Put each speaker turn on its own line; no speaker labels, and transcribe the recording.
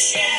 share.